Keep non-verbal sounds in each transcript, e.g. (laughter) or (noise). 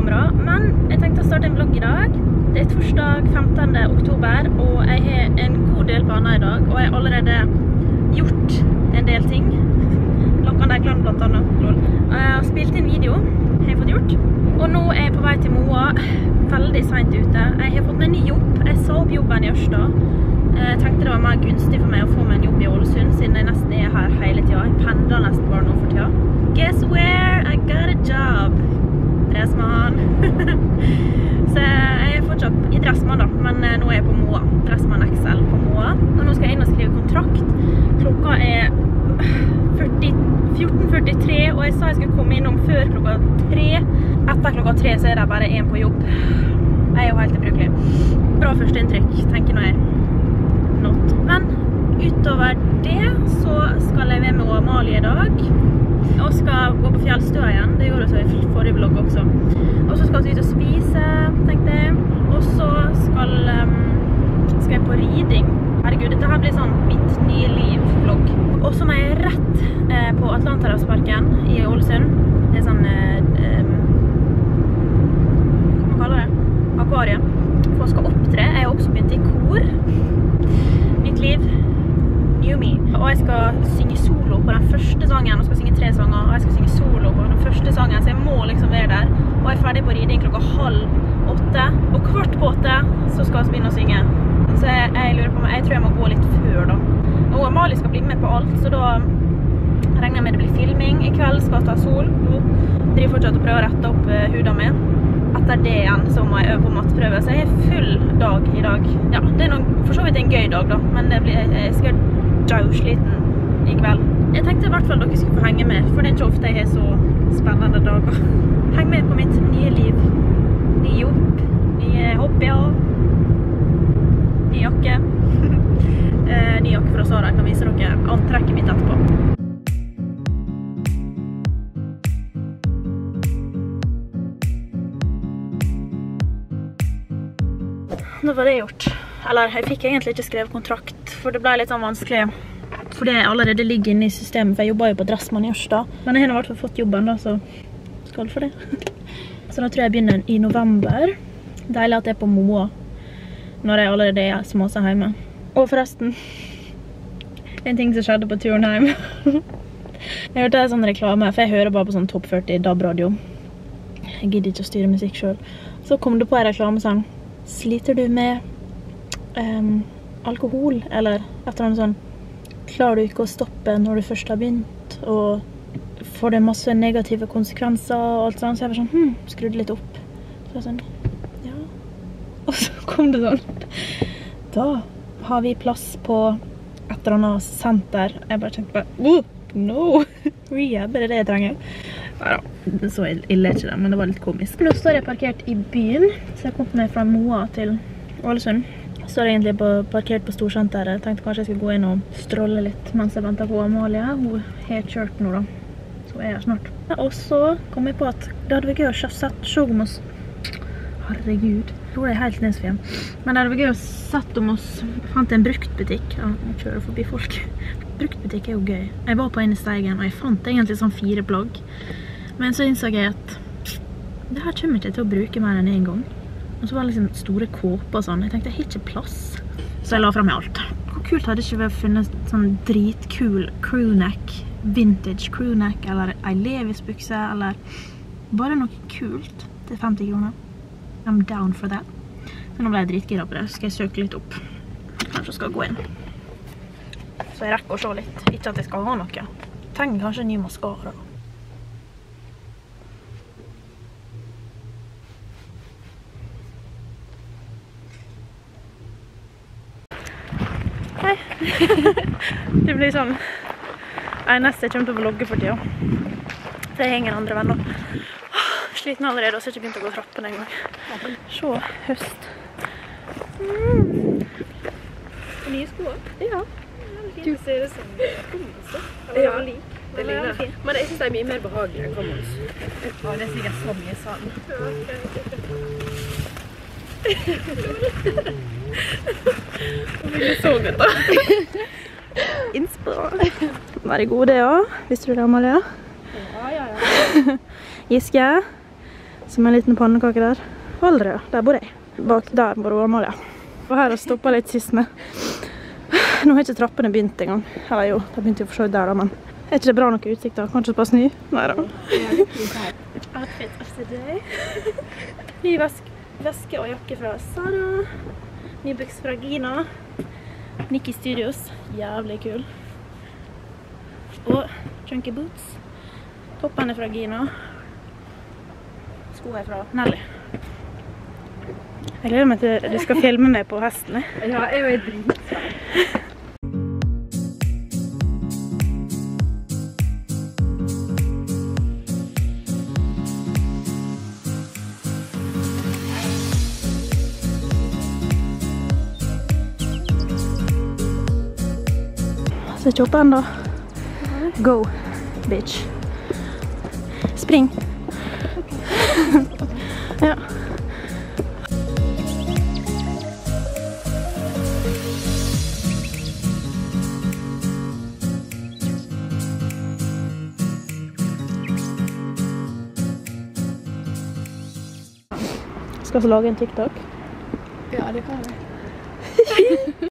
kamera. Men jeg tenkte å starte en vlogg i dag. Det er torsdag 15. oktober, og jeg har en god del planer i dag. Og jeg har allerede gjort en del ting. Lokkan Eikland blant annet. Jeg har spilt inn video, har jeg fått gjort. Og nå er jeg på vei til Moa. Veldig sent ute. Jeg har fått meg ny jobb. Jeg sa opp jobben i Ørsta. Jeg tenkte det var mer gunstig for meg å få meg en jobb i Ålesund, siden jeg nesten er her hele tida. Jeg pendler nesten bare nå for tida. Guess where? I got a job. Dressmann. (laughs) Så jeg er fortsatt i Dressmann, da, men eh, nå er jeg på Moa. Dressmann XL på Moa. Og nå skal jeg inn og skrive kontrakt. Klokka er 14.43, og jeg sa jeg skulle komme innom før klokka tre. Etter klokka tre så er det bare én på jobb. Jeg er jo helt ubrukelig. Bra førsteinntrykk, tenker nå jeg. Not. Men utover det så skal jeg være med Amalie i dag. Og skal gå på fjellstua igjen. Det gjorde jeg i forrige vlogg også. Og så skal vi ut og spise, tenkte jeg. Og så skal, skal jeg på riding. Herregud, dette her blir sånn mitt nye liv-vlogg. Og så må jeg rett eh, på Atlanterhavsparken i Ålesund. Det er sånn eh, Hva man kaller det? Akvarie. For å skal opptre. Og jeg skal synge solo på den første sangen. Og skal synge tre sanger. Og jeg skal synge solo på den første sangen, så jeg må liksom være der. Og jeg er ferdig på riding klokka halv åtte. Og kvart på åtte så skal vi begynne å synge. Så jeg, jeg lurer på meg, Jeg tror jeg må gå litt før, da. Og Amalie skal bli med på alt, så da regner jeg med det blir filming. I kveld skal jeg ta sol. Hun driver fortsatt og prøver å rette opp huden min. Etter det igjen så må jeg øve på matteprøve, så jeg har full dag i dag. Ja, det er noen, for så vidt en gøy dag, da, men det blir, jeg skal dausliten i kveld. Jeg tenkte i hvert fall dere skulle få henge med, for det er ikke ofte jeg har så spennende dager. Heng med på mitt nye liv. Ny jobb, nye hobbyer, ny jakke. (laughs) eh, ny jakke fra Sara. Jeg kan vise dere antrekket mitt etterpå. Nå var det gjort. Eller, jeg fikk egentlig ikke skrevet kontrakt, for det ble litt sånn vanskelig. Fordi jeg allerede ligger inne i systemet, for jeg jobber jo på Dressmann i Ørstad. Men jeg har i hvert fall fått jobben da, så skal for det. (laughs) Så da tror jeg jeg begynner i november. Deilig at jeg er på Moa, når jeg allerede er småsa hjemme. Og forresten, en ting som skjedde på turen hjem. (laughs) Jeg hørte en sånn reklame, for jeg hører bare på sånn Topp 40 DAB-radio. Jeg gidder ikke å styre musikk selv. Så kom det på en reklamesang. Sliter du med um, alkohol, eller et eller annet sånn Klarer du ikke å stoppe når du først har begynt, og får det masse negative konsekvenser og alt sånt, så jeg var sånn, hm, skrudde litt opp. Så jeg sånn, ja. Og så kom det sånn, da har vi plass på et eller annet senter. Jeg bare tenkte (laughs) bare, oh, no, rehab, er det det jeg trenger? Neida, så ille er ikke det, men det var litt komisk. Nå står jeg parkert i byen, så jeg kom meg fra Moa til Ålesund. Jeg står egentlig på, parkert på Storsenteret. Tenkte kanskje jeg skulle gå inn og stråle litt mens jeg venter på Amalie. Hun har kjørt nå da, så er jeg snart. Og så kom jeg på at det hadde vært gøy å sett oss. Herregud, det er jeg helt nesfjern. Men det hadde vært gøy å sett om oss. Fant en bruktbutikk. Ja, jeg kjører forbi folk. (laughs) Bruktbutikk er jo gøy. Jeg var på en i Steigen, og jeg fant egentlig sånn fire plagg. Men så innså jeg at det her kommer jeg ikke til å bruke mer enn en gang. Og så var det liksom store kåper og sånn. Jeg tenkte, jeg har ikke plass. Så jeg la frem meg alt. Hvor kult hadde det ikke vært funnet sånn dritkul crewneck, vintage crewneck, eller ei Levis-bukse, eller bare noe kult til 50 kroner. I'm down for that. Så nå ble jeg dritgira på det. Så skal jeg søke litt opp. Kanskje jeg skal gå inn. Så jeg rekker å se litt. Ikke at jeg skal ha noe. Trenger kanskje en ny maskara. Hei. (laughs) det blir sånn eneste jeg kommer til å vlogge for tida. For jeg henger ingen andre venner. Sliten allerede, og så har jeg ikke begynt å gå trappene engang. Se, høst. Mm. Nye sko? Ja. Du ser ut som kommas. Ja, det det ligner. Men jeg synes det er mye mer behagelig enn Commons. Ja, det er sikkert så mye sand. Det så godt da. Innspo. Være god det også. Visste du det, Amalie? Ja, ja, ja. Giske. Som en liten pannekake der. Valderøy, der bor jeg. Bak der bor Amalia. Og her har stoppa litt sist med. Nå har ikke trappene begynt engang. Eller jo, de begynte jo for så vidt der, da, men er ikke det bra nok utsikt, da? Kanskje på snø? Nei da. Outfit of the day. Ny vesk, veske og jakke fra Sara. Ny buks fra Gina. Nikki Studios. Jævlig kul. Og chunky boots. Toppene fra Gina. Skoene fra Nelly. Jeg gleder meg til du skal filme meg på hesten. Ja, jeg er jo Så ikke oppe ennå. Go, bitch. Spring. (laughs) ja. Skal vi lage en TikTok? Ja, det kan jeg. (laughs)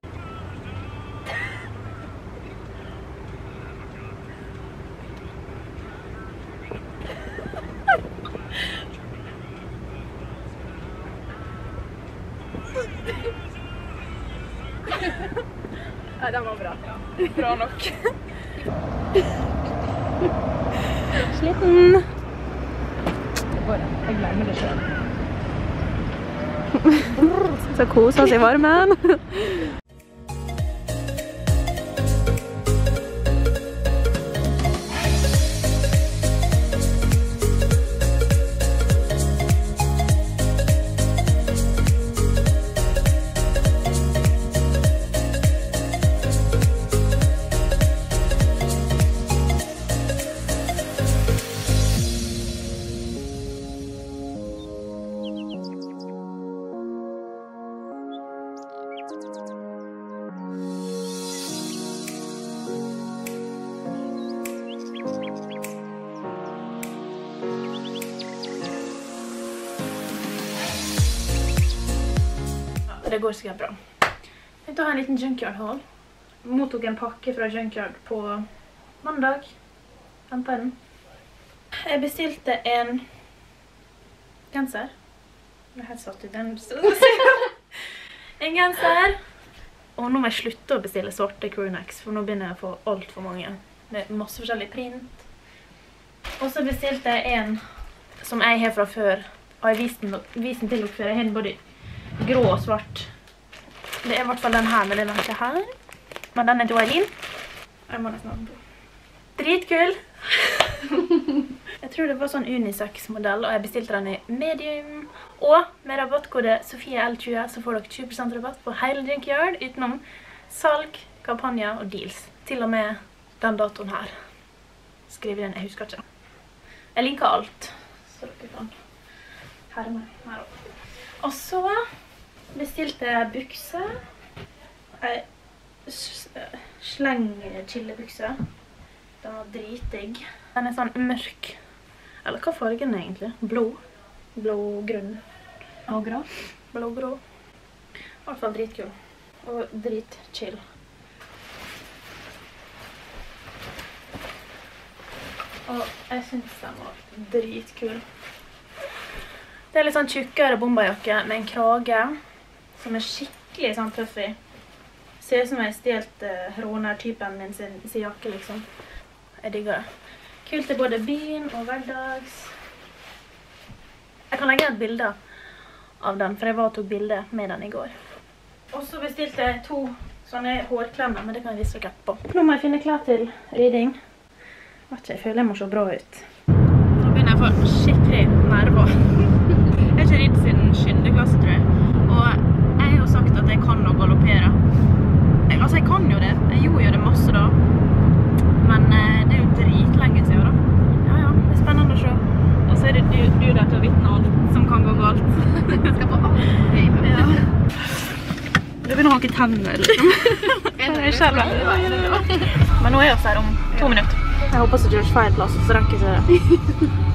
Nei, den var bra. Bra nok. Sliten. Jeg glemmer det sjøl. Så kose oss i varmen. Det går sikkert bra. Jeg tar en liten junkyard haul. Mottok en pakke fra junkyard på mandag. Hentet den. Jeg bestilte en genser. Jeg er helt satt ut. (laughs) En genser. Og nå må jeg slutte å bestille svarte crewnecks, for nå begynner jeg å få alt for mange. Med masse forskjellig print. Og så bestilte jeg en som jeg har fra før. Og jeg viste den, vist den til dere før. Jeg har den både grå og svart. Det er i hvert fall den her, men den er ikke her. Men den er Eileen. Jeg må nesten ha den på. Dritkul! (laughs) jeg tror det var sånn unisex-modell, og jeg bestilte den i medium. Og med rabattkode SOFIEL20 så får dere 20% rabatt på hele Junkyard, utenom salg, kampanjer og deals. Til og med den datoen her. Skriv den, jeg husker ikke. Jeg linker alt, så dere kan herme her oppe. Og så bestilte bukse. Sleng-chillebukse. Den var dritdigg. Den er sånn mørk. Eller hva fargen er egentlig? Blå. Blå-grønn. Og grå. Blå-grå. I hvert fall dritkul. Og dritchill. Og jeg syns den var dritkul. Det er litt sånn tjukkere bomberjakke med en krage som er skikkelig sånn puffy. Ser ut som jeg har stjålet uh, rånertypen min sin, sin jakke, liksom. Jeg digger det. Kult til både byen og hverdags. Jeg kan legge et bilde av den, for jeg var og tok bilde med den i går. Og så bestilte jeg to sånne hårklemmer, men det kan jeg vise dere etterpå. Nå må jeg finne klær til riding. Vet ikke, jeg føler jeg må se bra ut. Nå begynner jeg å få skikkelig nerver. Jeg har ikke ridd siden 7. klasse, tror jeg. Og jeg har jo sagt at jeg kan å galoppere. Jeg, altså, jeg kan jo det. Jeg gjorde jo det masse da. Men eh, det er jo dritlenge siden da. Ja, ja, det er spennende å se. Og så er det du, du der til å vitne alt som kan gå galt. (laughs) Jeg skal få alt. Ja. Det begynner å hanke tennene, liksom. (laughs) Jeg skjelver. Men nå er vi her om to minutter. Jeg håper så George feil plass, så rekker ikke det.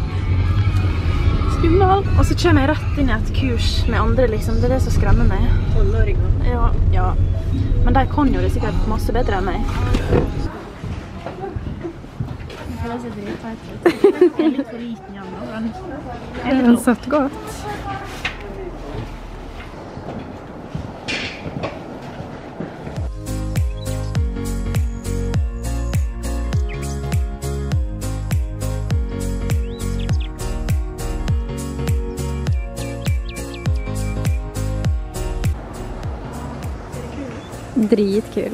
Skummel. Og så kommer jeg rett inn i et kurs med andre, liksom. Det er det som skremmer meg. Tolvåringer. Ja, ja. Men de kan jo det sikkert masse bedre enn meg. Den satt godt. Dritkul.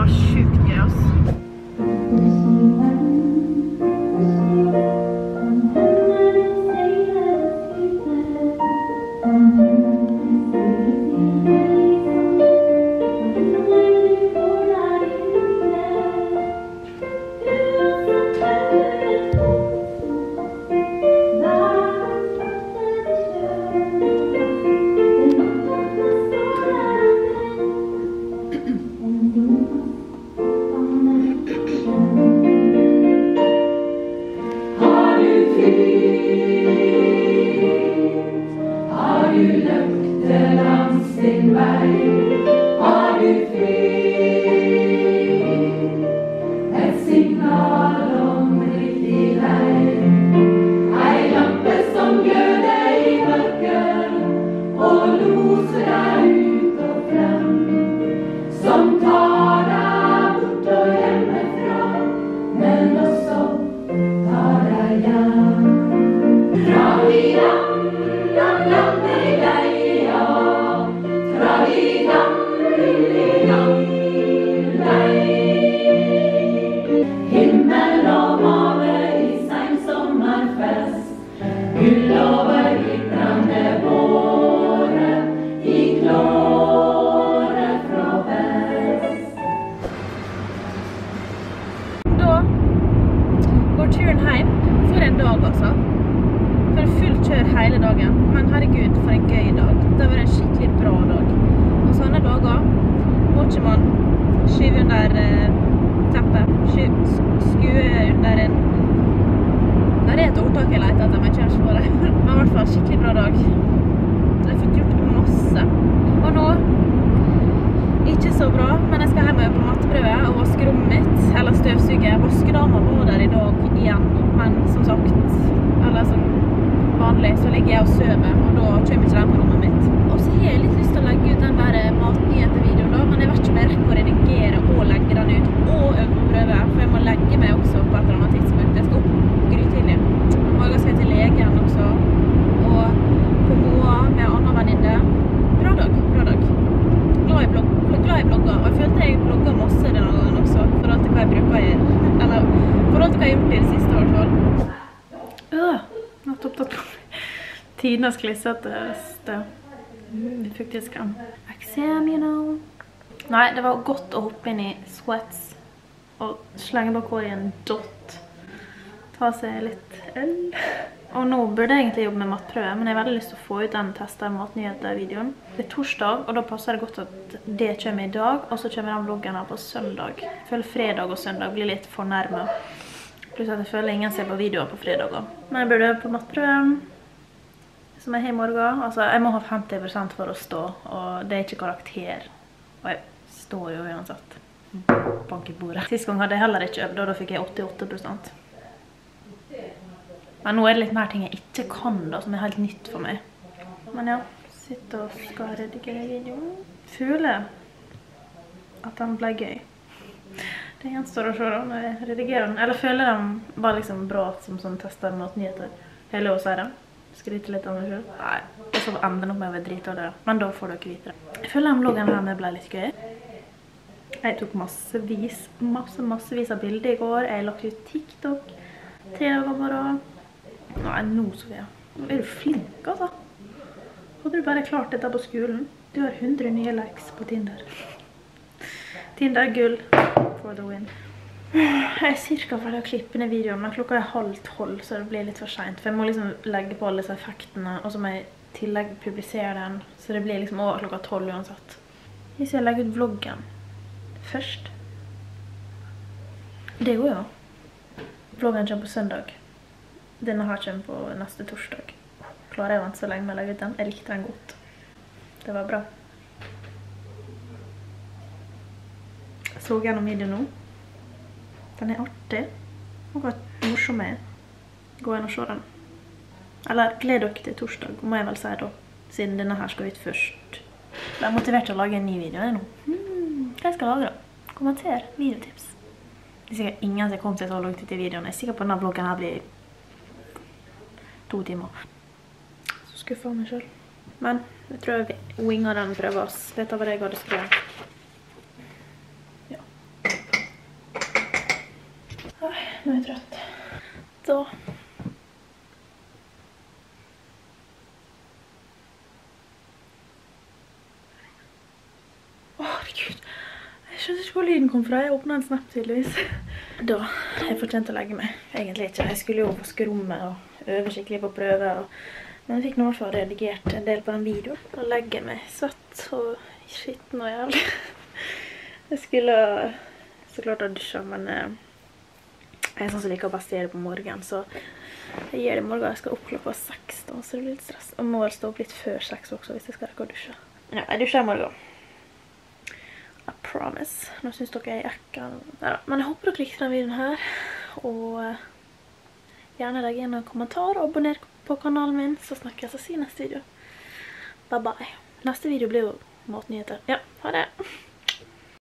Var sjukt. Da dagen. Men herregud, for en gøy dag. Det har vært en skikkelig bra dag. Og sånne dager må ikke man skyve under eh, teppet. Skue under en det er et ordtak jeg leter etter, men jeg kommer ikke på det. (laughs) Men i hvert fall skikkelig bra dag. Jeg har fått gjort masse. Og nå ikke så bra, men jeg skal hjem og gjøre på matteprøve og vaske rommet mitt, eller støvsuge. Vaskedama var der i dag igjen, men som sagt, eller som vanlig, så ligger jeg og sover, og da kommer ikke den på rommet mitt. Og så har jeg litt lyst til å legge ut den der matnyheter-videoen da, men jeg vet ikke om jeg rekker å redigere og legge den ut, og øve på prøve, for jeg må legge meg også på et eller annet tidspunkt. Jeg skal opp grytidlig. I morgen skal jeg til legen også, og på Moa med en annen venninne. Bra dag, bra dag glad i, blogg, glad i blogger, og jeg følte jeg blogger masse denne gangen også, i forhold til hva jeg bruker å gjøre. Eller i forhold til hva jeg har gjort i det siste, i hvert fall. Øh, nettopp tatt på tidenes klissete mm, fuktighetskrem. Eksem, you know. Nei, det var godt å hoppe inn i sweats og slenge bak hår i en dot. Ta seg litt øl. Og nå burde jeg egentlig jobbe med matprøve, men jeg har veldig lyst til å få ut den testa matnyheter-videoen. Det er torsdag, og da passer det godt at det kommer i dag, og så kommer den vloggen her på søndag. Jeg føler fredag og søndag blir litt fornærmet. Pluss at jeg føler ingen ser på videoer på fredager. Men jeg burde på matprøve, som jeg har i morgen. Altså, jeg må ha 50% for å stå, og det er ikke karakter. Og jeg står jo uansett. Bank i bordet. Sist gang hadde jeg heller ikke øvd, og da fikk jeg 88%. Men nå er det litt mer ting jeg ikke kan da, som er helt nytt for meg. Men ja, sitter og skal redigere videoen. Føler at den ble gøy. Det gjenstår å se da når jeg redigerer den. Eller føler den var liksom bra som sånn tester matnyheter. Jeg lov å si det. Skryte litt av meg selv. Nei, og så ender det opp med å være dritdårlig. Men da får dere vite det. Jeg føler den vloggen her med ble litt gøy. Jeg tok massevis, masse, massevis av bilder i går. Jeg lagt ut TikTok tre dager på rad. Nei, nå Sofia. Nå er du flink, altså. Hadde du bare klart dette på skolen? Du har 100 nye likes på Tinder. Tinder gull for the win. Jeg er cirka ferdig å klippe ned videoen, men klokka er halv tolv, så det blir litt for sent. For jeg må liksom legge på alle disse effektene, og så må jeg i tillegg publisere den. Så det blir liksom over klokka tolv uansett. Hvis jeg legger ut vloggen først Det går jo. Vloggen kommer på søndag. Denne her kommer på neste torsdag. Klarer jeg å vente så lenge med å legge ut den? Jeg likte den godt. Det var bra. Jeg så gjennom videoen nå. Den er artig. Og morsom. Gå inn og se den. Eller gled dere til torsdag, må jeg vel si da. Siden denne her skal ut først. Jeg er motivert til å lage en ny video nå. Hmm, hva jeg skal lage da? Kommenter videotips. Det er sikkert ingen som kommer til så langt ut i videoen. Jeg er sikker på denne vloggen her blir to timer. Så skuffer jeg meg selv. Men jeg tror jeg winger den prøva. Vet du hva jeg hadde skrevet? Ja. Oi, nå er jeg trøtt. Da herregud. Jeg skjønner ikke hvor lyden kom fra. Jeg åpnet en snap tydeligvis. Da jeg fortjent å legge meg. Egentlig ikke. Jeg skulle jo vaske rommet og øve skikkelig på prøve. Men jeg fikk nå i hvert fall redigert en del på den videoen. Da legger jeg meg svett og skitten og jævlig. Jeg skulle så klart ha dusjet, men eh, jeg er sånn som liker best å gjøre det på morgenen, så jeg gjør det i morgen. Jeg skal opp klokka seks da, så det blir litt stress. Og må vel stå opp litt før seks også hvis jeg skal rekke å dusje. Ja, jeg dusjer i morgen. I promise. Nå synes dere jeg er ekkel. Neida. Men jeg håper dere likte denne videoen her. Og eh, gjerne legg igjen en kommentar og abonner på kanalen min, så snakkes jeg i neste video. Bye bye. Neste video blir jo matnyheter. Ja, ha det.